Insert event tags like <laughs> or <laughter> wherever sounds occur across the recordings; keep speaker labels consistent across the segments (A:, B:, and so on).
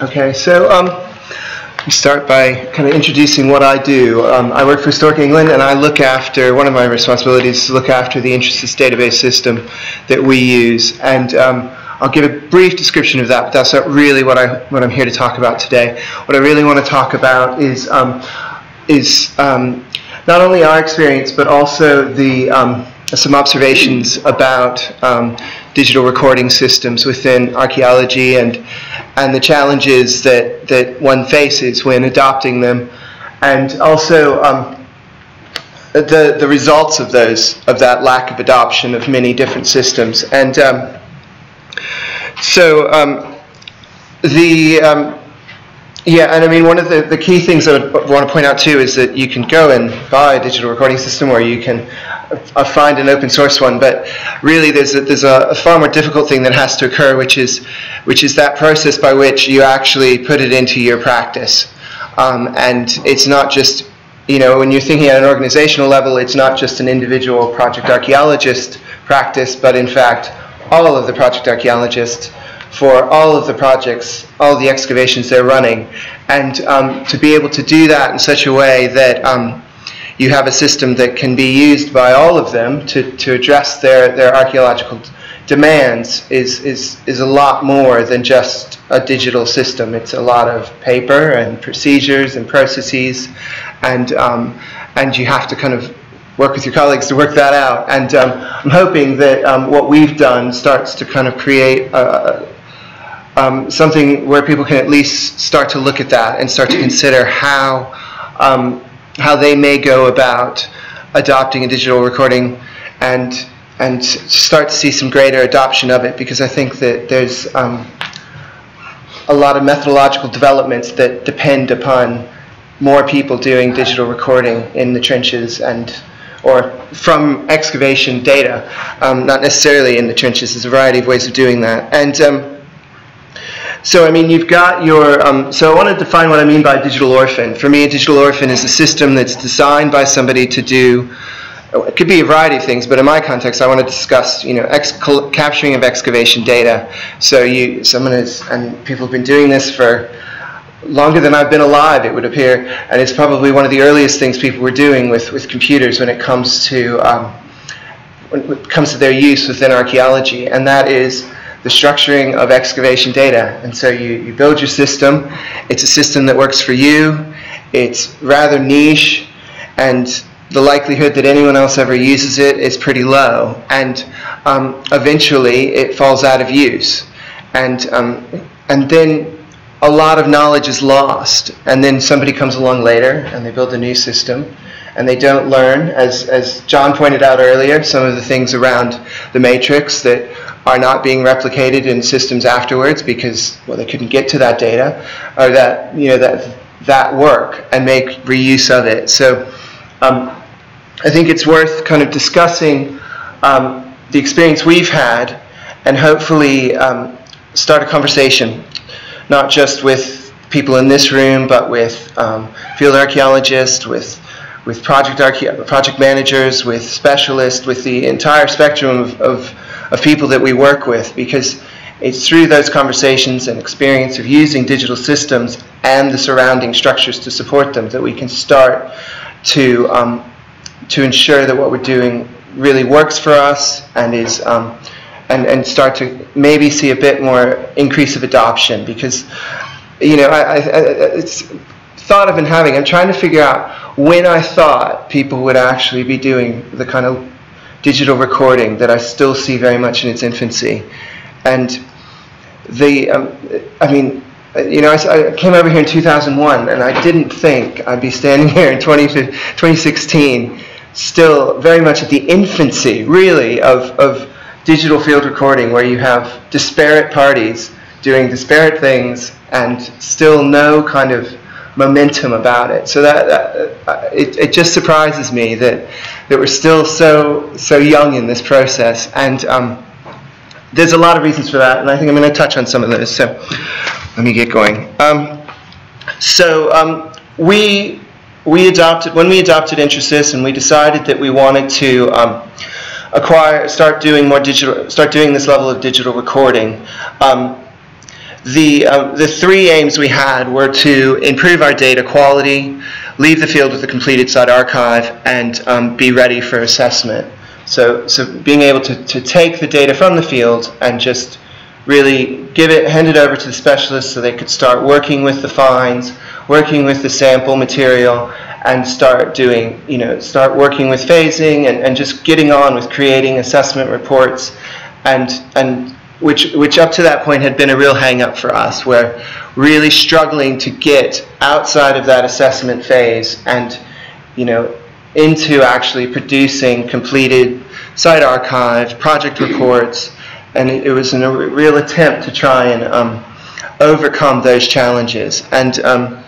A: Okay, so um, me start by kind of introducing what I do. Um, I work for Historic England, and I look after one of my responsibilities is to look after the Intrasis database system that we use. And um, I'll give a brief description of that, but that's not really what I what I'm here to talk about today. What I really want to talk about is um, is um, not only our experience, but also the um, some observations about digital recording systems within archaeology and and the challenges that that one faces when adopting them, and also um, the the results of those of that lack of adoption of many different systems. And um, so um, the um, yeah, and I mean, one of the, the key things I would want to point out too is that you can go and buy a digital recording system or you can uh, find an open source one, but really there's a, there's a, far more difficult thing that has to occur, which is, which is that process by which you actually put it into your practice. Um, and it's not just, you know, when you're thinking at an organizational level, it's not just an individual project archaeologist practice, but in fact, all of the project archaeologists for all of the projects, all the excavations they're running, and um, to be able to do that in such a way that um, you have a system that can be used by all of them to, to address their, their archaeological demands is, is, is a lot more than just a digital system. It's a lot of paper and procedures and processes, and, um, and you have to kind of work with your colleagues to work that out. And um, I'm hoping that um, what we've done starts to kind of create a, um, something where people can at least start to look at that and start to consider how um, how they may go about adopting a digital recording and and start to see some greater adoption of it because I think that there's um, a lot of methodological developments that depend upon more people doing digital recording in the trenches and or from excavation data, um, not necessarily in the trenches. There's a variety of ways of doing that. And um, so, I mean, you've got your. Um, so, I want to define what I mean by digital orphan. For me, a digital orphan is a system that's designed by somebody to do. It could be a variety of things, but in my context, I want to discuss, you know, ex- capturing of excavation data. So, you, someone is, and people have been doing this for longer than I've been alive, it would appear, and it's probably one of the earliest things people were doing with, with computers when it comes to um, when it comes to their use within archaeology, and that is the structuring of excavation data. And so you, you build your system. It's a system that works for you. It's rather niche, and the likelihood that anyone else ever uses it is pretty low. And um, eventually, it falls out of use. And um, and then a lot of knowledge is lost. And then somebody comes along later, and they build a new system and they don't learn, as, as John pointed out earlier, some of the things around the matrix that are not being replicated in systems afterwards because well they couldn't get to that data or that you know that that work and make reuse of it. So um, I think it's worth kind of discussing um, the experience we've had and hopefully um, start a conversation, not just with people in this room, but with um, field archaeologists, with with project archae- project managers, with specialists, with the entire spectrum of, of of people that we work with because it's through those conversations and experience of using digital systems and the surrounding structures to support them that we can start to um, to ensure that what we're doing really works for us and is um, and and start to maybe see a bit more increase of adoption because you know I, I, it's thought I've been having. I'm trying to figure out when I thought people would actually be doing the kind of digital recording that I still see very much in its infancy. And the, um, I mean, you know, I, I, came over here in 2001 and I didn't think I'd be standing <laughs> here in 20, 2016 still very much at the infancy, really, of, of digital field recording where you have disparate parties doing disparate things and still no kind of momentum about it. So that, that uh, it, it just surprises me that that we're still so so young in this process, and um, there's a lot of reasons for that, and I think I'm going to touch on some of those. So let me get going. Um, so um, we we adopted when we adopted Intrasis, and we decided that we wanted to um, acquire, start doing more digital, start doing this level of digital recording. Um, the, uh, the three aims we had were to improve our data quality, leave the field with a completed site archive, and um, be ready for assessment. So, so being able to, to take the data from the field and just really give it, hand it over to the specialists so they could start working with the finds, working with the sample material, and start doing, you know, start working with phasing and, and just getting on with creating assessment reports and, and which, which up to that point had been a real hang up for us, we're really struggling to get outside of that assessment phase and, you know, into actually producing completed site archive, project reports, and it, was a real attempt to try and um, overcome those challenges. And um,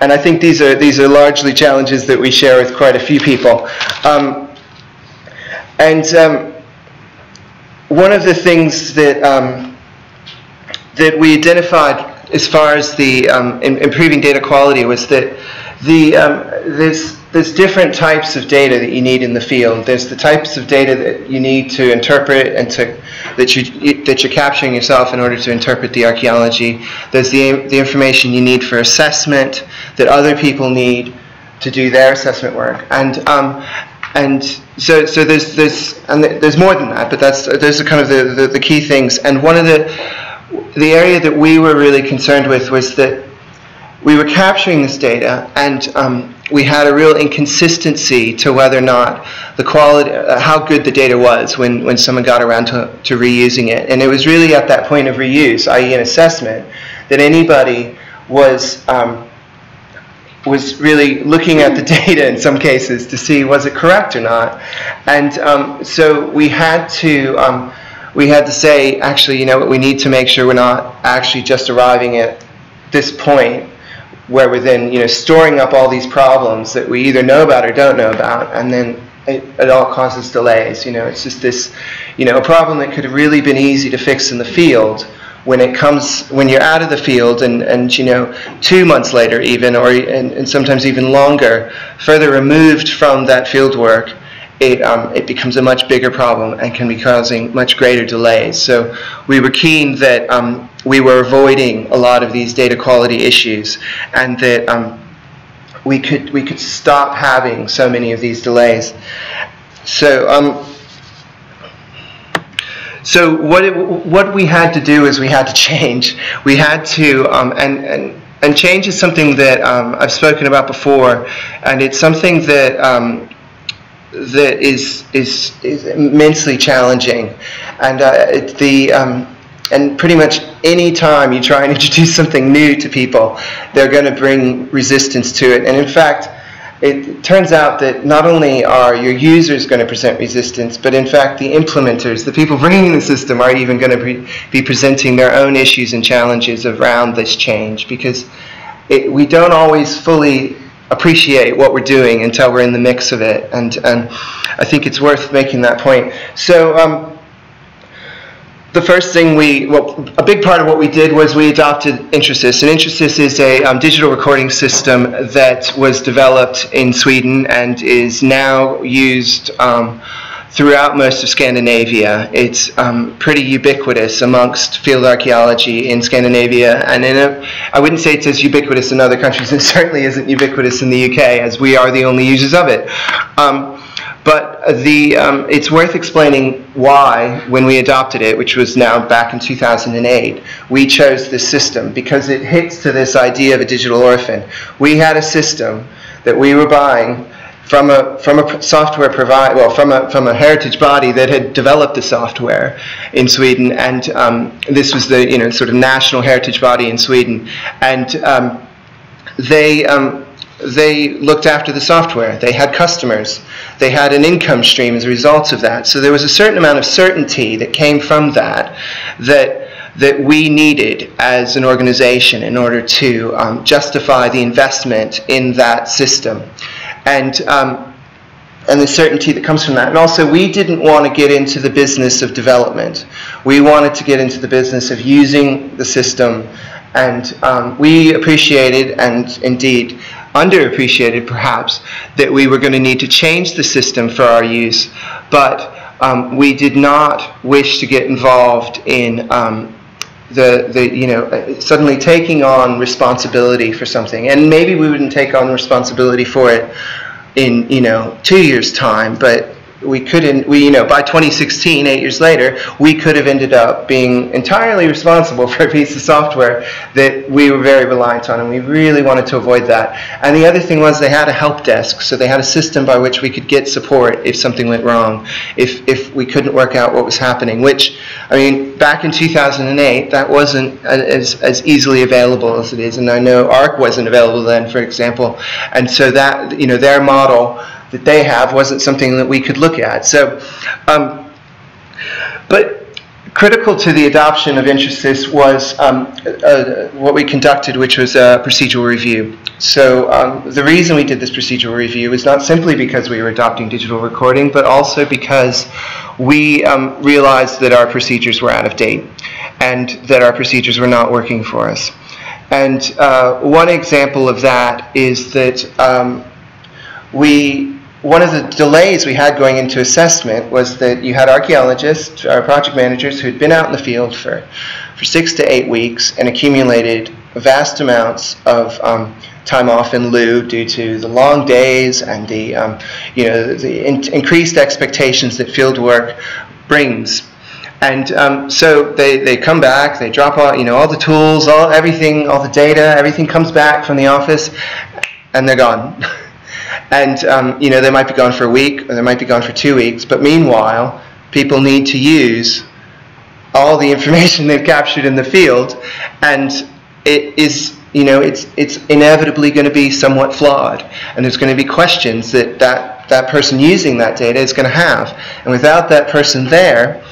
A: and I think these are these are largely challenges that we share with quite a few people. Um, and um, one of the things that um, that we identified as far as the um, improving data quality was that the um, there's there's different types of data that you need in the field. There's the types of data that you need to interpret and to that you that you're capturing yourself in order to interpret the archaeology. There's the the information you need for assessment that other people need to do their assessment work. And um, and so so there's there's and there's more than that, but that's those are kind of the, the, the key things. And one of the the area that we were really concerned with was that we were capturing this data and um, we had a real inconsistency to whether or not the quality, uh, how good the data was when, when someone got around to, to reusing it. And it was really at that point of reuse, i.e. an assessment, that anybody was um, was really looking at the <laughs> data in some cases to see was it correct or not. And um, so we had to um, we had to say actually you know what we need to make sure we're not actually just arriving at this point where we're then you know storing up all these problems that we either know about or don't know about and then it, it all causes delays you know it's just this you know a problem that could have really been easy to fix in the field when it comes when you're out of the field and, and you know two months later even or and, and sometimes even longer further removed from that field work it, um, it becomes a much bigger problem and can be causing much greater delays. So we were keen that um, we were avoiding a lot of these data quality issues and that um, we could we could stop having so many of these delays. So um, so what, it, what we had to do is we had to change. We had to, um, and, and, and change is something that um, I've spoken about before, and it's something that, um, that is, is, is immensely challenging. And uh, the, um, and pretty much any time you try and <laughs> introduce something new to people, they're going to bring resistance to it. And in fact, it turns out that not only are your users going to present resistance, but in fact the implementers, the people bringing the system, are even going to be, be presenting their own issues and challenges around this change because it, we don't always fully appreciate what we're doing until we're in the mix of it. And, and I think it's worth making that point. So um, the first thing we, well, a big part of what we did was we adopted Intrasis. And Intrasis is a um, digital recording system that was developed in Sweden and is now used um, throughout most of Scandinavia. It's um, pretty ubiquitous amongst field archaeology in Scandinavia. And in a, I wouldn't say it's as ubiquitous in other countries. It certainly isn't ubiquitous in the UK, as we are the only users of it. Um, but the, um, it's worth explaining why, when we adopted it, which was now back in 2008, we chose this system because it hits to this idea of a digital orphan. We had a system that we were buying from a from a software provider, well, from a from a heritage body that had developed the software in Sweden, and um, this was the you know sort of national heritage body in Sweden, and um, they um, they looked after the software. They had customers. They had an income stream as a result of that. So there was a certain amount of certainty that came from that that that we needed as an organization in order to um, justify the investment in that system. And um, and the certainty that comes from that. And also, we didn't want to get into the business of development. We wanted to get into the business of using the system. And um, we appreciated and indeed underappreciated perhaps that we were going to need to change the system for our use, but um, we did not wish to get involved in um, the, the you know suddenly taking on responsibility for something. And maybe we wouldn't take on responsibility for it in you know two years time but we couldn't, we, you know, by 2016, eight years later, we could have ended up being entirely responsible <laughs> for a piece of software that we were very reliant on, and we really wanted to avoid that. And the other thing was they had a help desk, so they had a system by which we could get support if something went wrong, if, if we couldn't work out what was happening, which, I mean, back in 2008, that wasn't as, as easily available as it is, and I know ARK wasn't available then, for example, and so that, you know, their model that they have wasn't something that we could look at. So, um, but critical to the adoption of Intrasis was um, uh, what we conducted, which was a procedural review. So um, the reason we did this procedural review was not simply because we were adopting digital recording, but also because we um, realized that our procedures were out of date and that our procedures were not working for us. And uh, one example of that is that um, we one of the delays we had going into assessment was that you had archaeologists, our project managers, who had been out in the field for, for six to eight weeks and accumulated vast amounts of um, time off in lieu due to the long days and the, um, you know, the in increased expectations that field work brings. And um, so they, they come back, they drop all, you know, all the tools, all, everything, all the data, everything comes back from the office, and they're gone. <laughs> And um, you know, they might be gone for a week or they might be gone for two weeks, but meanwhile, people need to use all the information <laughs> they've captured in the field, and it is you know it's it's inevitably going to be somewhat flawed, and there's going to be questions that that that person using that data is going to have, and without that person there,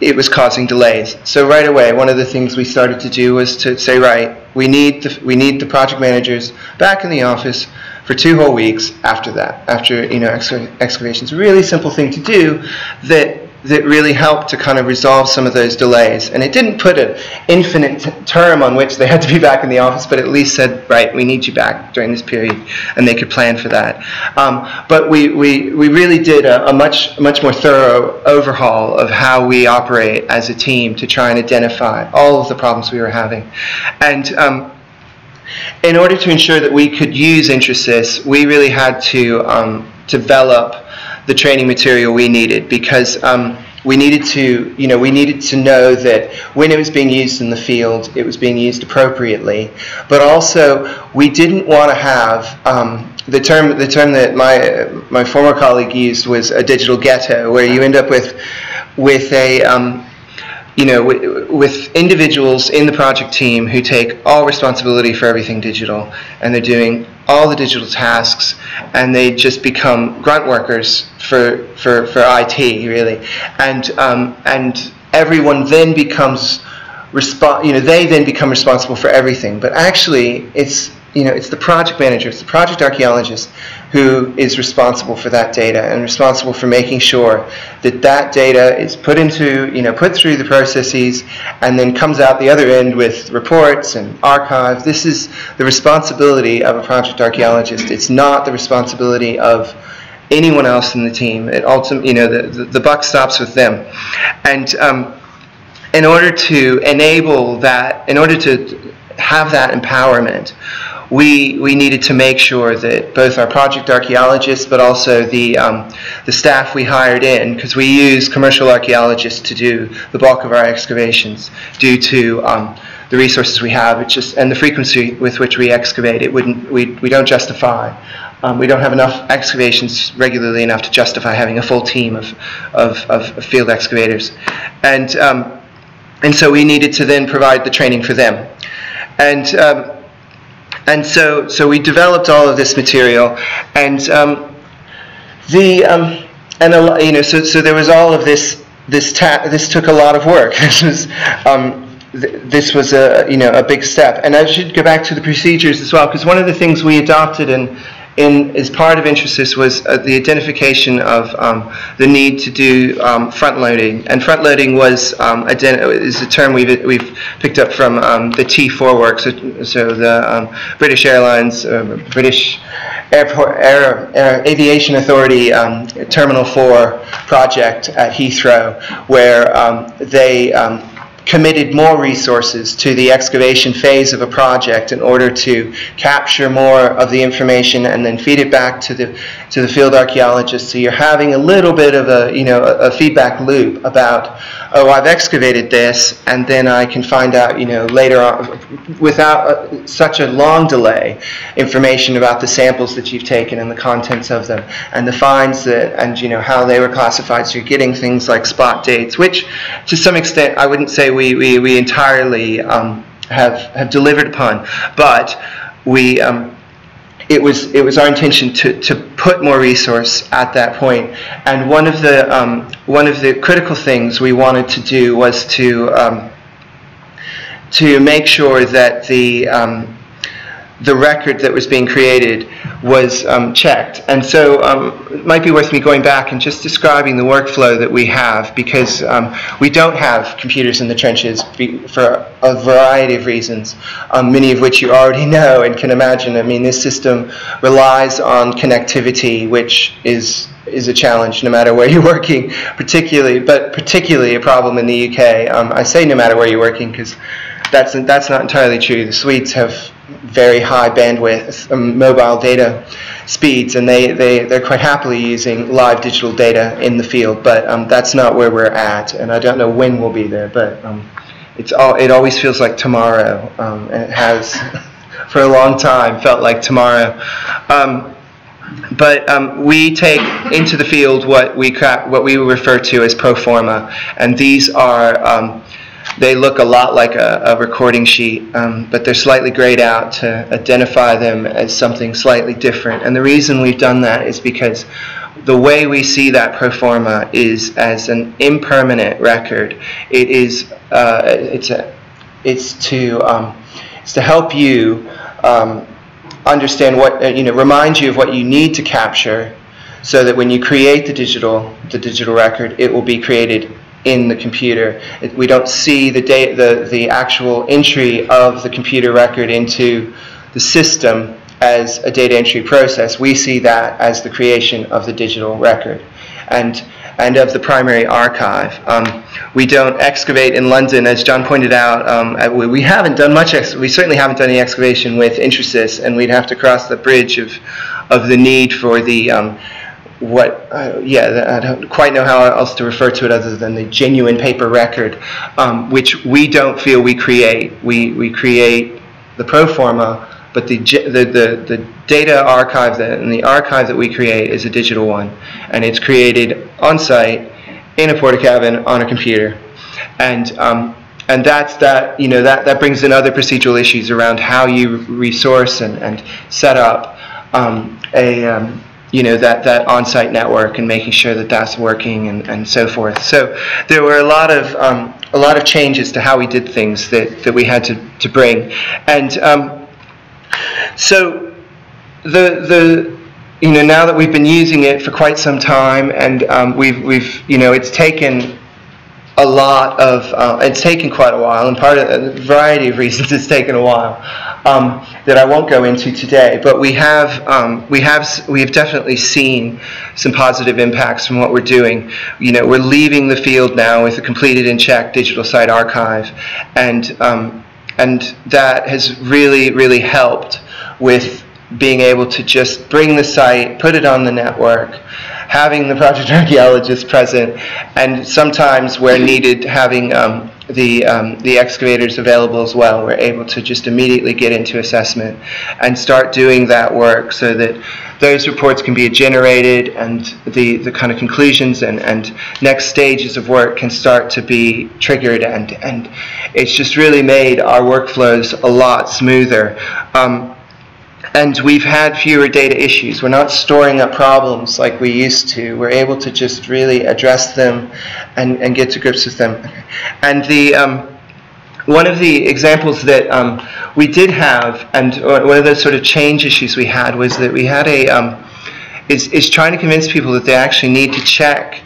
A: it was causing delays. So right away, one of the things we started to do was to say, right, we need the, we need the project managers back in the office for two whole weeks after that, after you know excavations. Really simple thing to do that that really helped to kind of resolve some of those delays. And it didn't put an infinite term on which they had to be back in the office, but at least said, right, we need you back during this period, and they could plan for that. Um, but we, we, we really did a, a, much, much more thorough overhaul of how we operate as a team to try and identify all of the problems we were having. And um, in order to ensure that we could use Intrasis, we really had to um, develop the training material we needed because um, we needed to, you know, we needed to know that when it was being used in the field, it was being used appropriately. But also, we didn't want to have um, the term. The term that my my former colleague used was a digital ghetto, where you end up with with a um, you know, with individuals in the project team who take all responsibility for everything digital, and they're doing all the digital tasks, and they just become grunt workers for for, for IT really, and um, and everyone then becomes resp- you know, they then become responsible for everything. But actually, it's you know, it's the project manager, it's the project archaeologist who is responsible for that data and responsible for making sure that that data is put into, you know, put through the processes and then comes out the other end with reports and archives. This is the responsibility of a project archaeologist. It's not the responsibility of anyone else in the team. It ultimately, you know, the, the, the buck stops with them. And um, in order to enable that, in order to have that empowerment, we, we needed to make sure that both our project archaeologists, but also the, um, the staff we hired in, because we use commercial archaeologists to do the bulk of our excavations due to um, the resources we have it's just, and the frequency with which we excavate. It wouldn't, we, we don't justify. Um, we don't have enough excavations regularly enough to justify having a full team of, of, of field excavators. And, um, and so we needed to then provide the training for them. And um, and so, so we developed all of this material, and um, the um, and a, you know, so, so there was all of this. This ta- this took a lot of work. <laughs> this was um, th- this was a you know a big step. And I should go back to the procedures as well, because one of the things we adopted and in, as part of Intrasis was uh, the identification of um, the need to do um, front loading. And front loading was um, is a term we've, we've picked up from um, the T4 work, so, so the um, British Airlines, uh, British Airport, Air, Air Aviation Authority Terminal 4 project at Heathrow, where they committed more resources to the excavation phase of a project in order to capture more of the information and then feed it back to the to the field archaeologist. So you're having a little bit of a you know a, a feedback loop about oh I've excavated this and then I can find out you know later on without a, such a long delay information about the samples that you've taken and the contents of them and the finds that and you know how they were classified. So you're getting things like spot dates, which to some extent I wouldn't say we, we, we entirely um, have, have delivered upon, but we, um, it, was, it was our intention to, to put more resource at that point. And one of the, um, one of the critical things we wanted to do was to, um, to make sure that the, um, the record that was being created was um, checked. And so um, it might be worth me going back and just describing the workflow that we have because um, we don't have computers in the trenches for a variety of reasons, um, many of which you already <laughs> know and can imagine. I mean, this system relies on connectivity, which is is a challenge no matter where <laughs> you're working, particularly, but particularly a problem in the UK. Um, I say no matter where you're working because that's that's not entirely true. The Swedes have very high bandwidth um, mobile data speeds, and they, they, they're quite happily using live digital data in the field, but um, that's not where we're at, and I don't know when we'll be there, but um, it's all, it always feels like tomorrow, um, and it has <laughs> for a long time felt like tomorrow. Um, but um, we take into the field what we, what we refer to as pro forma, and these are they look a lot like a, a recording sheet, um, but they're slightly grayed out to identify them as something slightly different. And the reason we've done that is because the way we see that pro forma is as an impermanent record. It is uh, it's a it's to um, it's to help you um, understand what uh, you know, remind you of what you need to capture, so that when you create the digital the digital record, it will be created in the computer. We don't see the, the, the actual entry of the computer record into the system as a data entry process. We see that as the creation of the digital record and, and of the primary archive. Um, we don't excavate in London, as John pointed out. Um, we, we, haven't done much, we certainly haven't done any excavation with Intrasis, and we'd have to cross the bridge of, of the need for the um, what, uh, yeah, I don't quite know how else to refer to it other than the genuine paper record, um, which we don't feel we create. We, we create the pro forma, but the, the, the, the data archive that, and the archive that we create is a digital one. And it's created on site in a porta cabin on a computer. And, um, and that's that, you know, that, that brings in other procedural issues around how you resource and, and set up um, a, um, you know that that on-site network and making sure that that's working and, and so forth. So there were a lot of um, a lot of changes to how we did things that, that we had to, to bring, and um, so the the you know now that we've been using it for quite some time and um, we've we've you know it's taken a lot of uh, it's taken quite a while and part of a variety of reasons <laughs> it's taken a while um, that I won't go into today but we have um, we have we have definitely seen some positive impacts from what we're doing. You know we're leaving the field now with a completed and checked digital site archive and um, and that has really really helped with being able to just bring the site put it on the network having the project archaeologist present, and sometimes where needed, having um, the, um, the excavators available as well. We're able to just immediately get into assessment and start doing that work so that those reports can be generated and the, the kind of conclusions and, and next stages of work can start to be triggered and, and it's just really made our workflows a lot smoother. Um, and we've had fewer data issues. We're not storing up problems like we used to. We're able to just really address them and, and get to grips with them. And the um, one of the examples that um, we did have, and one of the sort of change issues we had was that we had a um, is is trying to convince people that they actually need to check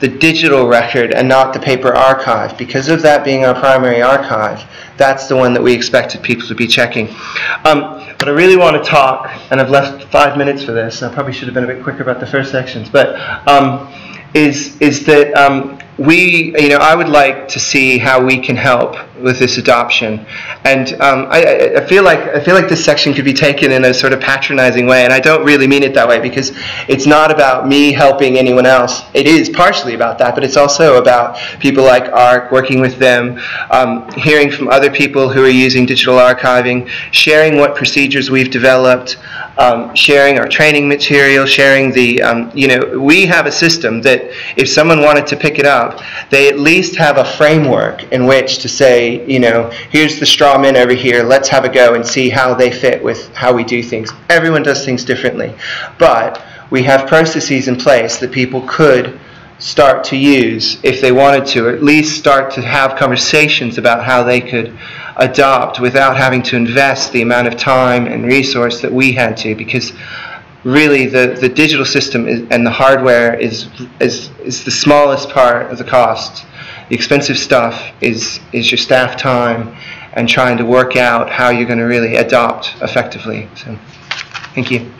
A: the digital record and not the paper archive. Because of that being our primary archive, that's the one that we expected people to be checking. Um, but I really want to talk, and I've left five minutes for this. I probably should have been a bit quicker about the first sections, but um, is is that um, we, you know, I would like to see how we can help with this adoption, and um, I, I, feel like I feel like this section could be taken in a sort of patronizing way, and I don't really mean it that way because it's not about me helping anyone else. It is partially about that, but it's also about people like ARK, working with them, um, hearing from other people who are using digital archiving, sharing what procedures we've developed, um, sharing our training material, sharing the, um, you know, we have a system that if someone wanted to pick it up, they at least have a framework in which to say, you know, here's the straw men over here, let's have a go and see how they fit with how we do things. Everyone does things differently. But we have processes in place that people could start to use if they wanted to, or at least start to have conversations about how they could adopt without having to invest the amount of time and resource that we had to because really the, the digital system is, and the hardware is, is, is the smallest part of the cost. The expensive stuff is, is your staff time and trying to work out how you're going to really adopt effectively. So, thank you.